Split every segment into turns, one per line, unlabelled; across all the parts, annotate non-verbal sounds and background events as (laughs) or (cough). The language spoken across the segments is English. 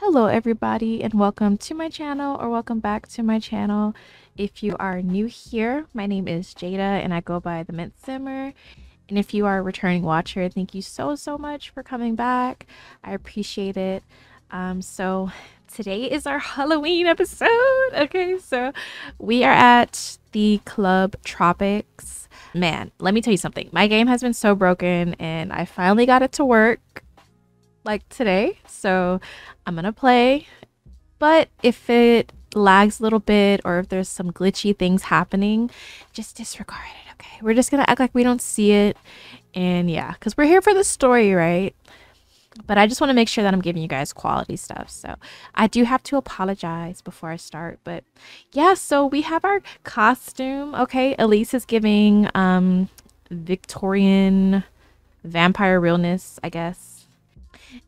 Hello everybody and welcome to my channel or welcome back to my channel. If you are new here, my name is Jada and I go by the Mint Simmer. And if you are a returning watcher, thank you so, so much for coming back. I appreciate it. Um, so today is our (laughs) Halloween episode. Okay, so we are at the Club Tropics. Man, let me tell you something. My game has been so broken and I finally got it to work like today. So I'm gonna play. But if it lags a little bit or if there's some glitchy things happening, just disregard it, okay? We're just gonna act like we don't see it. And yeah, because we're here for the story, right? But I just want to make sure that I'm giving you guys quality stuff. So I do have to apologize before I start. But yeah, so we have our costume. Okay, Elyse is giving um Victorian vampire realness, I guess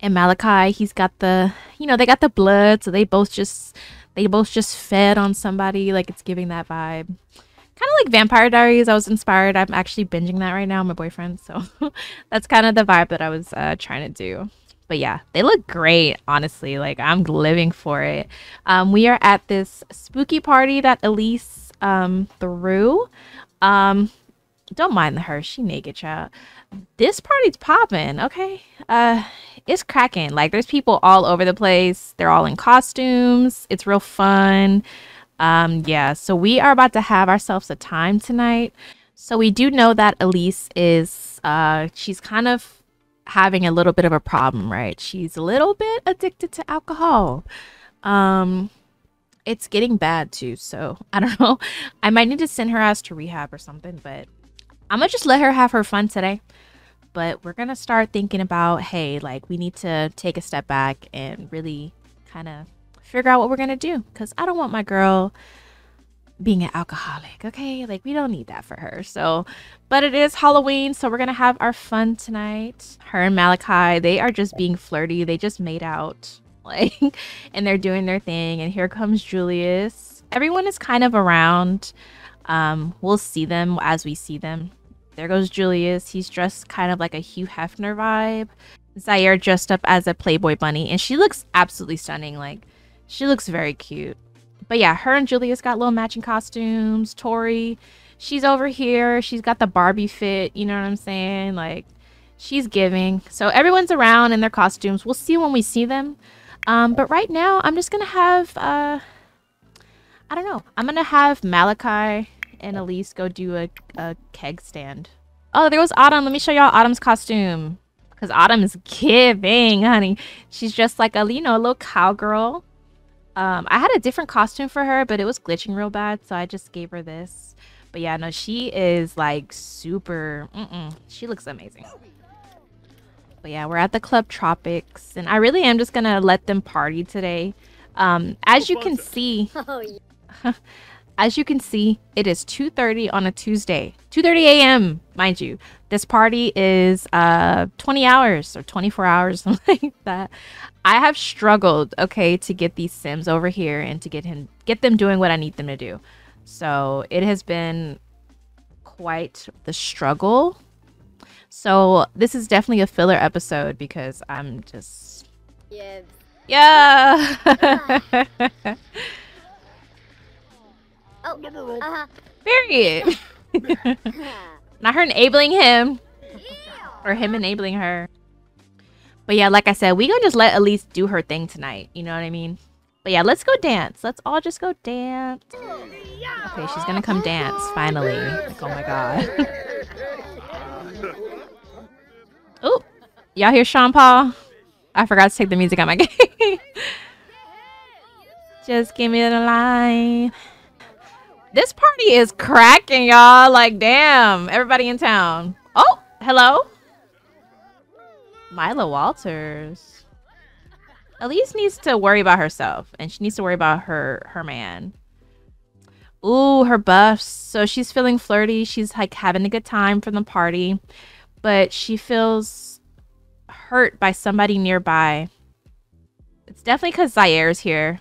and Malakai, he's got the, you know, they got the blood, so they both just, they both just fed on somebody, like it's giving that vibe. Kind of like Vampire Diaries. I was inspired. I'm actually binging that right now. My boyfriend, so (laughs) that's kind of the vibe that I was uh, trying to do. But yeah, they look great. Honestly, like I'm living for it. Um, we are at this spooky party that Elyse um, threw. Um, don't mind the her. She naked, child. This party's popping. Okay. Uh, it's cracking. Like there's people all over the place. They're all in costumes. It's real fun. Um, yeah, so we are about to have ourselves a time tonight. So we do know that Elyse is uh she's kind of having a little bit of a problem, right? She's a little bit addicted to alcohol. Um it's getting bad too, so (laughs) I don't know. I might need to send her ass to rehab or something, but I'm gonna just let her have her fun today but we're going to start thinking about hey, like we need to take a step back and really kind of figure out what we're going to do because I don't want my girl being an alcoholic, okay? Like, we don't need that for her. So, but it is Halloween, so we're gonna have our fun tonight. Her and Malakai, they are just being flirty. They just made out, (laughs) like, and they're doing their thing. And here comes Julius. Everyone is kind of around. Um, we'll see them as we see them. There goes Julius. He's dressed kind of like a Hugh Hefner vibe. Zaire dressed up as a Playboy bunny, and she looks absolutely stunning. Like, she looks very cute. But yeah, her and Julius got little matching costumes. Tori, she's over here. She's got the Barbie fit. You know what I'm saying? Like, she's giving. So everyone's around in their costumes. We'll see when we see them. Um, but right now, I'm just gonna have uh, I don't know. I'm gonna have Malakai and Elyse go do a, a keg stand. Oh, there was Autumn. Let me show y'all Autumn's costume. Because Autumn is giving, honey. She's just like a, you know, a little cowgirl. Um, I had a different costume for her, but it was glitching real bad. So I just gave her this. But yeah, no, she is like super... Mm -mm, she looks amazing. But yeah, we're at the Club Tropics. And I really am just going to let them party today. Um, as you can see... (laughs) (laughs) As you can see, it is 2.30 on a Tuesday. 2.30 a.m., mind you. This party is uh 20 hours or 24 hours, (laughs) something like that. I have struggled, okay, to get these Sims over here and to get him get them doing what I need them to do. So it has been quite the struggle. So this is definitely a filler episode because I'm just Yeah. (laughs) Yeah. (laughs) Uh-huh. Period. (laughs) Not her enabling him. Or him enabling her. But yeah, like I said, we gonna just let Elyse do her thing tonight. You know what I mean? But yeah, let's go dance. Let's all just go dance. Okay, she's gonna come dance, finally. Like, oh my god. (laughs) oh, y'all hear Sean Paul? I forgot to take the music out my (laughs) game. just give me the line. This party is cracking, y'all. Like, damn. Everybody in town. Oh, hello. Mila Walters. Elyse needs to worry about herself. And she needs to worry about her, her man. Ooh, her buffs. So she's feeling flirty. She's like having a good time from the party. But she feels hurt by somebody nearby. It's definitely because Zaire's here.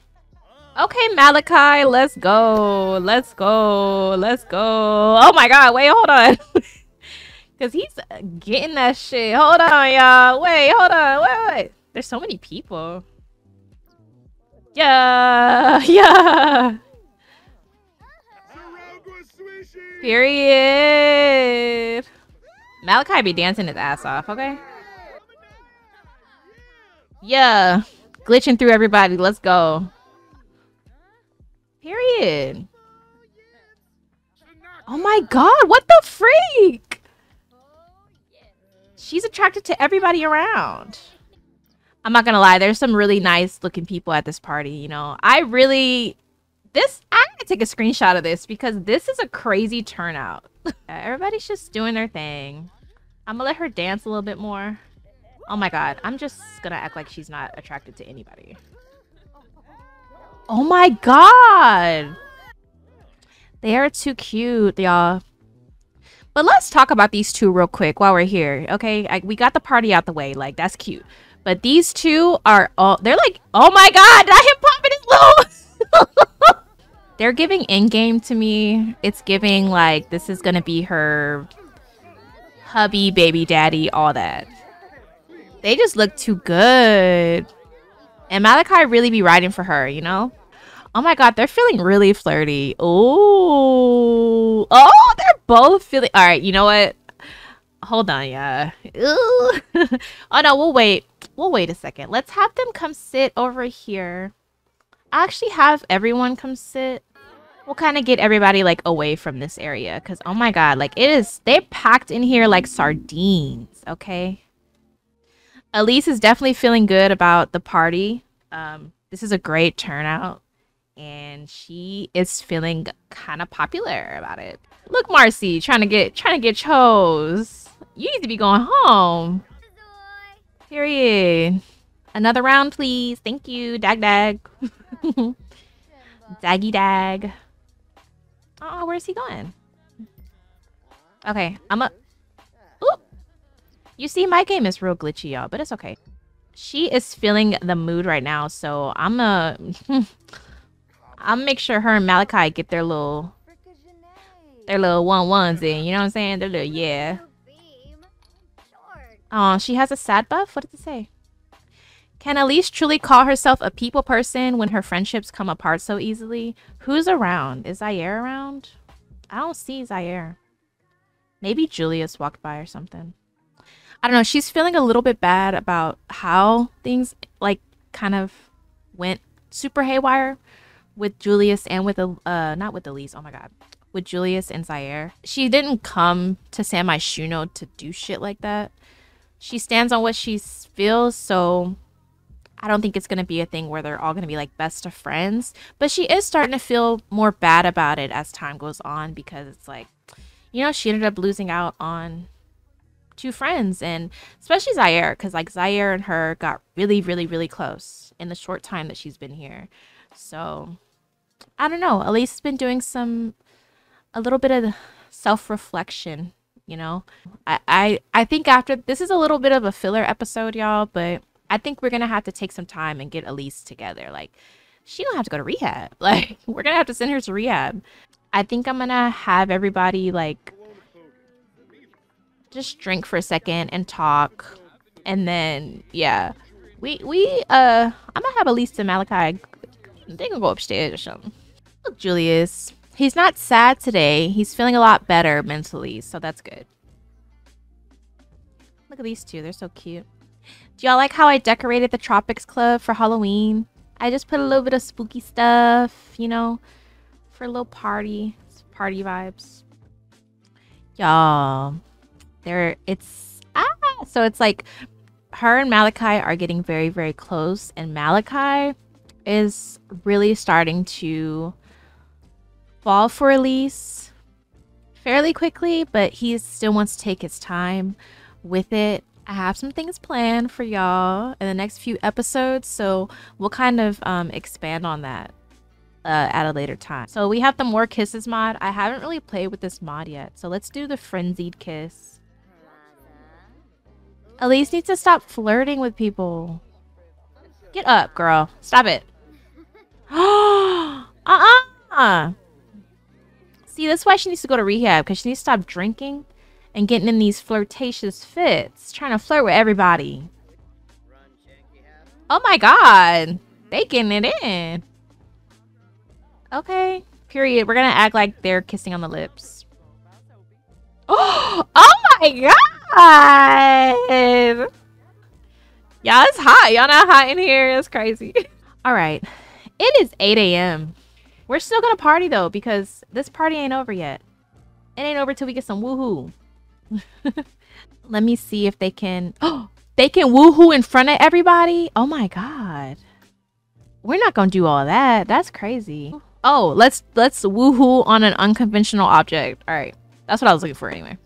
Okay, Malakai, let's go. Let's go. Let's go. Oh my god, wait, hold on. (laughs) Cause he's getting that shit. Hold on, y'all. Wait, hold on. Wait, wait. There's so many people. Yeah, (laughs) yeah. Period. Malakai be dancing his ass off, okay? Yeah. Glitching through everybody. Let's go. Period. Oh my god, what the freak? She's attracted to everybody around. I'm not gonna lie, there's some really nice looking people at this party, you know. I really this I gotta take a screenshot of this because this is a crazy turnout. (laughs) Everybody's just doing their thing. I'm gonna let her dance a little bit more. Oh my god, I'm just gonna act like she's not attracted to anybody. Oh my god! They are too cute, y'all. But let's talk about these two real quick while we're here, okay? I, we got the party out the way, like, that's cute. But these two are all, they're like, oh my god, I popping his little... (laughs) they're giving in-game to me. It's giving, like, this is gonna be her hubby, baby daddy, all that. They just look too good. And Malakai really be riding for her, you know? Oh my god, they're feeling really flirty. Oh, oh, they're both feeling. All right, you know what? Hold on, yeah. (laughs) oh no, we'll wait. We'll wait a second. Let's have them come sit over here. I actually have everyone come sit. We'll kind of get everybody like away from this area because oh my god, like it is. They're packed in here like sardines. Okay. Elyse is definitely feeling good about the party. Um, this is a great turnout, and she is feeling kind of popular about it. Look, Marcy, trying to get trying to get chose. You need to be going home. Period. Another round, please. Thank you. Dag dag. (laughs) Daggy dag. Oh, where's he going? Okay, I'm a. You see, my game is real glitchy, y'all, but it's okay. She is feeling the mood right now, so I'm a... (laughs) I'm make sure her and Malakai get their little... Their little one-ones in, you know what I'm saying? Their little, yeah. Oh, she has a sad buff? What did it say? Can Elyse truly call herself a people person when her friendships come apart so easily? Who's around? Is Zaire around? I don't see Zaire. Maybe Julius walked by or something. I don't know. She's feeling a little bit bad about how things like kind of went super haywire with Julius and with uh not with Elyse. Oh my god, with Julius and Zaire. She didn't come to San Myshuno to do shit like that. She stands on what she feels, so I don't think it's gonna be a thing where they're all gonna be like best of friends. But she is starting to feel more bad about it as time goes on because it's like, you know, she ended up losing out on two friends and especially Zaire because like Zaire and her got really really really close in the short time that she's been here. So I don't know Elyse has been doing some a little bit of self-reflection you know? I, I I think after this is a little bit of a filler episode y'all but I think we're gonna have to take some time and get Elyse together. Like she don't have to go to rehab. (laughs) Like we're gonna have to send her to rehab. I think I'm gonna have everybody like just drink for a second and talk. And then, yeah. We, we, uh, I'm gonna have Elyse and Malakai. They can go upstairs or something. Look, Julius. He's not sad today. He's feeling a lot better mentally, so that's good. Look at these two. They're so cute. Do y'all like how I decorated the Tropics Club for Halloween? I just put a little bit of spooky stuff, you know, for a little party. Party vibes. Y'all. They're it's ah so it's like her and Malakai are getting very very close and Malakai is really starting to fall for Elyse fairly quickly, but he still wants to take his time with it. I have some things planned for y'all in the next few episodes, so we'll kind of um, expand on that uh, at a later time. So we have the More Kisses mod. I haven't really played with this mod yet, so let's do the Frenzied Kiss. Elyse needs to stop flirting with people. Get up, girl. Stop it. (gasps) uh-uh. See, that's why she needs to go to rehab, because she needs to stop drinking and getting in these flirtatious fits, trying to flirt with everybody. Oh my god. They getting it in. Okay. Period. We're gonna act like they're kissing on the lips. Oh, (gasps) oh my god! Y'all, it's hot. Y'all not hot in here. It's crazy. (laughs) All right. It is 8 a.m. We're still gonna party though because this party ain't over yet. It ain't over till we get some woohoo. (laughs) Let me see if they can. Oh, (gasps) they can woohoo in front of everybody. Oh my god. We're not gonna do all that. That's crazy. Oh, let's let's woohoo on an unconventional object. All right, that's what I was looking for anyway.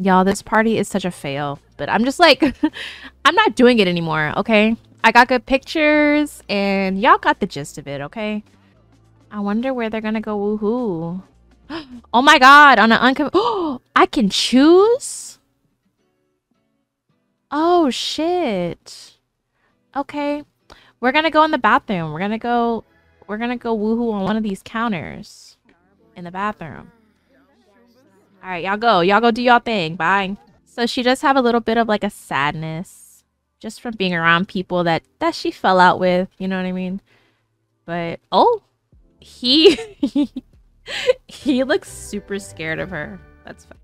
Y'all, this party is such a fail. But I'm just like, (laughs) I'm not doing it anymore. Okay, I got good pictures, and y'all got the gist of it. Okay. I wonder where they're gonna go woohoo. (gasps) Oh my god, on an uncon- Oh, (gasps) I can choose? Oh shit. Okay. We're gonna go in the bathroom. We're gonna go we're gonna go woohoo on one of these counters in the bathroom. Alright, y'all go. Y'all go do y'all thing. Bye. So she does have a little bit of like a sadness just from being around people that that she fell out with, you know what I mean? But oh, he (laughs) he looks super scared of her. That's fine.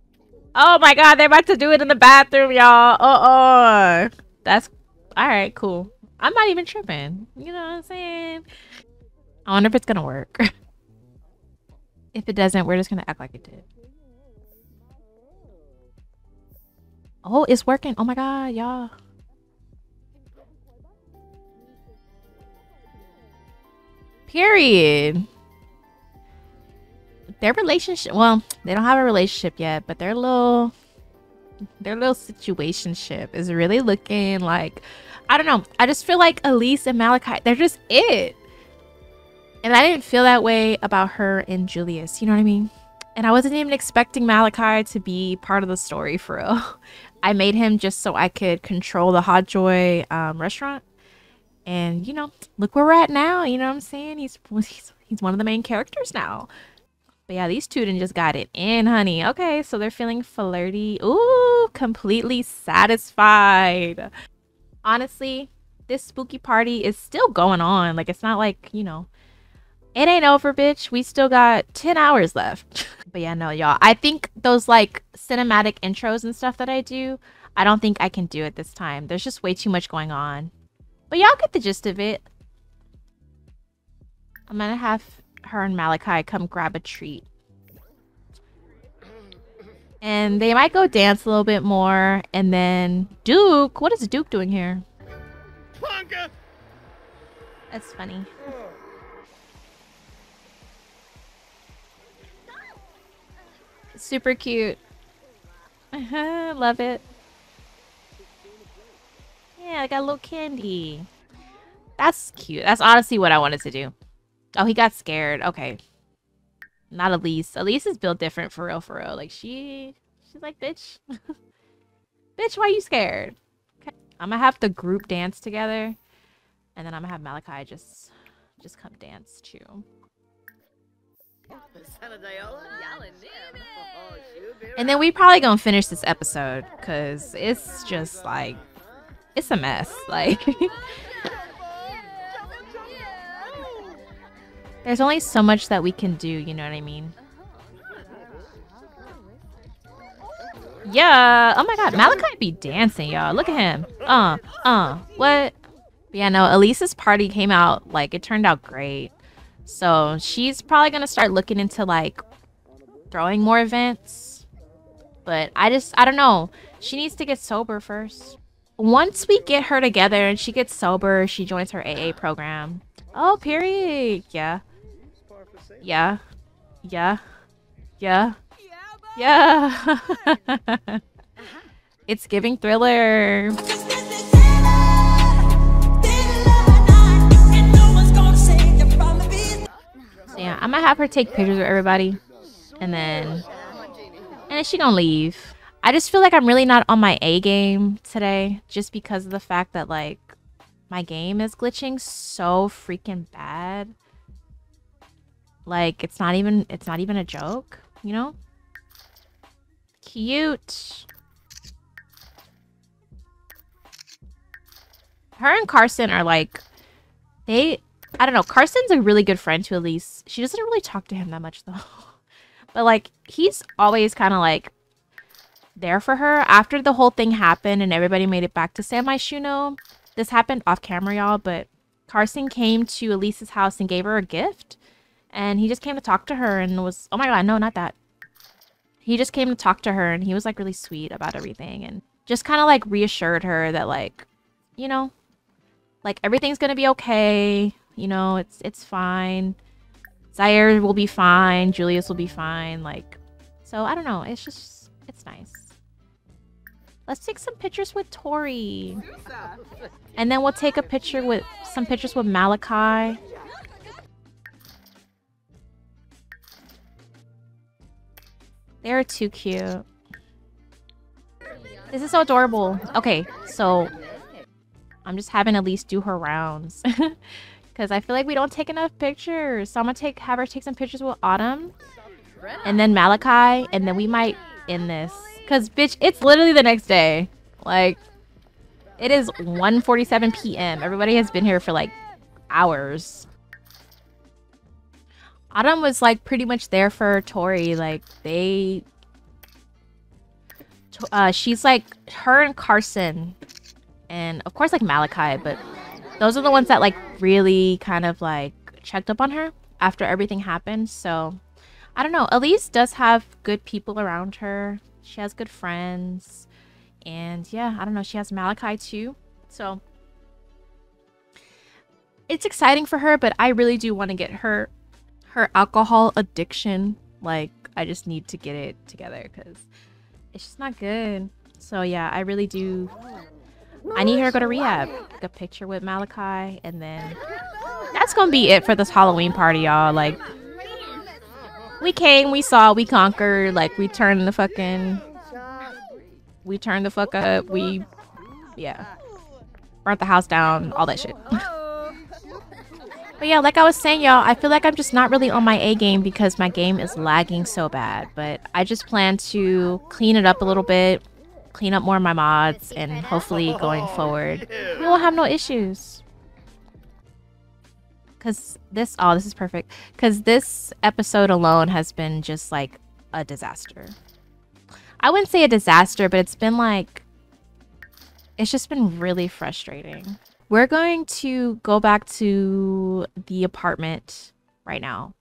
Oh my god, they're about to do it in the bathroom, y'all. Uh oh. That's all right, cool. I'm not even tripping. You know what I'm saying? I wonder if it's gonna work. (laughs) if it doesn't, we're just gonna act like it did. Oh, it's working. Oh my god, y'all. Period. Their relationship well they don't have a relationship yet but their little their little situationship is really looking like i don't know. I just feel like elyse and malakai they're just it. And i didn't feel that way about her and julius. You know what i mean and i wasn't even expecting malakai to be part of the story for real (laughs) i made him just so i could control the hot joy um, restaurant and you know look where we're at now you know what i'm saying he's (laughs) he's, he's one of the main characters now but yeah, these two didn't just got it in, honey. Okay, so they're feeling flirty. Ooh, completely satisfied. Honestly, this spooky party is still going on. Like, it's not like, you know, it ain't over, bitch. We still got 10 hours left. (laughs) but yeah, no, y'all. I think those, like, cinematic intros and stuff that I do, I don't think I can do it this time. There's just way too much going on. But y'all get the gist of it. I'm gonna have her and Malakai come grab a treat. And they might go dance a little bit more. And then Duke, what is Duke doing here? That's funny. Oh. Super cute. (laughs) Love it. Yeah, I got a little candy. That's cute. That's honestly what I wanted to do. Oh, he got scared. Okay. Not Elyse. Elyse is built different for real, for real. Like, she... She's like, bitch. (laughs) bitch, why are you scared? Okay. I'm gonna have the group dance together. And then I'm gonna have Malakai just... Just come dance, too. (laughs) And then we probably gonna finish this episode. Because it's just, like... It's a mess. (laughs) Like... (laughs) There's only so much that we can do, you know what I mean? Yeah. Oh my god, Malakai be dancing, y'all. Look at him. Uh, uh, what? But yeah, no, Elyse's party came out, like, it turned out great. So she's probably gonna start looking into, like, throwing more events. But I just, I don't know. She needs to get sober first. Once we get her together and she gets sober, she joins her AA program. Oh, period. Yeah. Yeah. Yeah. Yeah. Yeah. (laughs) it's giving thriller. I'm gonna have her take pictures of everybody. And then and then she gonna leave. I just feel like I'm really not on my A game today. Just because of the fact that like my game is glitching so freaking bad. Like it's not even it's not even a joke, you know? Cute. Her and Carson are like they I don't know. Carson's a really good friend to Elyse. She doesn't really talk to him that much though. (laughs) but like he's always kind of like there for her after the whole thing happened and everybody made it back to San Myshuno. This happened off camera, y'all, but Carson came to Elyse's house and gave her a gift. And he just came to talk to her and was, oh my god, no, not that. He just came to talk to her and he was like really sweet about everything and just kind of like reassured her that like, you know, like everything's gonna be okay. You know, it's it's fine. Zaire will be fine. Julius will be fine. Like, so I don't know. It's just, it's nice. Let's take some pictures with Tori. And then we'll take a picture with some pictures with Malakai. They're too cute. This is so adorable. Okay, so I'm just having Elyse do her rounds. (laughs) Because I feel like we don't take enough pictures. So I'm going to take, have her take some pictures with Autumn. And then Malakai. And then we might end this. Because, bitch, it's literally the next day. Like, it is 1.47 p.m. Everybody has been here for, like, hours. Autumn was, like, pretty much there for Tori. Like, they... Uh, she's, like, her and Carson. And, of course, like, Malakai. But those are the ones that, like, really kind of, like, checked up on her after everything happened. So, I don't know. Elyse does have good people around her. She has good friends. And yeah, I don't know. She has Malakai too. So it's exciting for her, but I really do want to get her her alcohol addiction. Like I just need to get it together because it's just not good. So yeah, I really do. I need her to go to rehab. Take a picture with Malakai, and then that's gonna be it for this Halloween party, y'all. Like we came, we saw, we conquered. Like we turned the fucking, we turned the fuck up. We, yeah, burnt the house down, all that shit. (laughs) but yeah, like I was saying, y'all, I feel like I'm just not really on my A game because my game is lagging so bad. But I just plan to clean it up a little bit, clean up more of my mods, and hopefully going oh. forward, (laughs) we won't have no issues. Because this, oh, this is perfect. Because this episode alone has been just like a disaster. I wouldn't say a disaster, but it's been like, it's just been really frustrating. We're going to go back to the apartment right now.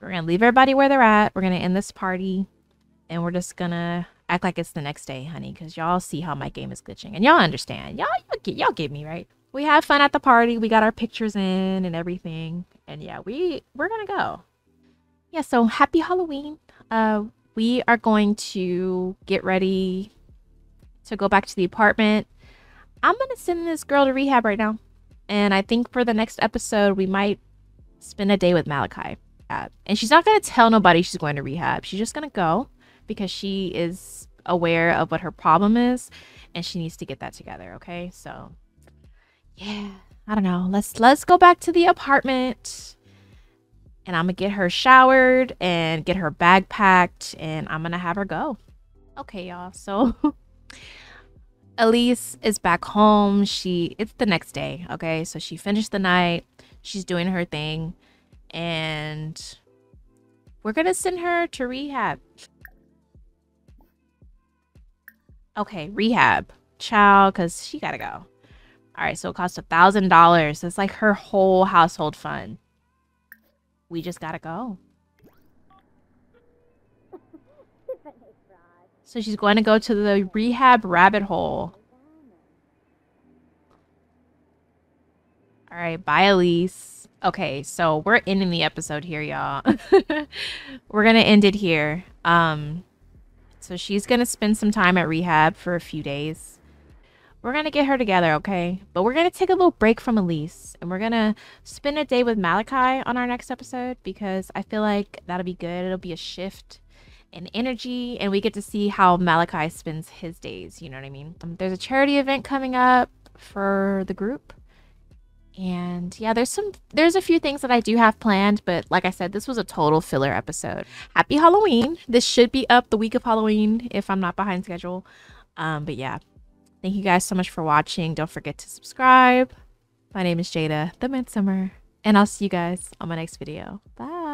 We're going to leave everybody where they're at. We're going to end this party. And we're just going to act like it's the next day, honey. Because y'all see how my game is glitching. And y'all understand. Y'all, y'all get, y'all get me, right? we had fun at the party. We got our pictures in and everything. And yeah, we we're gonna go. Yeah, so happy Halloween. Uh we are going to get ready to go back to the apartment. I'm gonna send this girl to rehab right now. And I think for the next episode we might spend a day with Malakai. And she's not gonna tell nobody she's going to rehab. She's just gonna go because she is aware of what her problem is and she needs to get that together, okay? So yeah, I don't know. Let's let's go back to the apartment. And I'm gonna get her showered and get her bag packed and I'm gonna have her go. Okay, y'all. So (laughs) Elyse is back home. She it's the next day, okay? So she finished the night. She's doing her thing. And we're gonna send her to rehab. Okay, rehab. Child, because she gotta go. All right, so it costs a thousand dollars. That's like her whole household fund. We just gotta go. (laughs) So she's going to go to the rehab rabbit hole. All right, bye, Elyse. Okay, so we're ending the episode here, y'all. (laughs) we're gonna end it here. Um, so she's gonna spend some time at rehab for a few days. We're going to get her together, okay? But we're going to take a little break from Elyse. And we're going to spend a day with Malakai on our next episode. Because I feel like that'll be good. It'll be a shift in energy. And we get to see how Malakai spends his days. You know what I mean? Um, there's a charity event coming up for the group. And yeah, there's some there's a few things that I do have planned, but like I said, this was a total filler episode. Happy Halloween. This should be up the week of Halloween if I'm not behind schedule. Um, but yeah, Thank you guys so much for watching. Don't forget to subscribe. My name is Jada, the Mint Simmer, and I'll see you guys on my next video. Bye.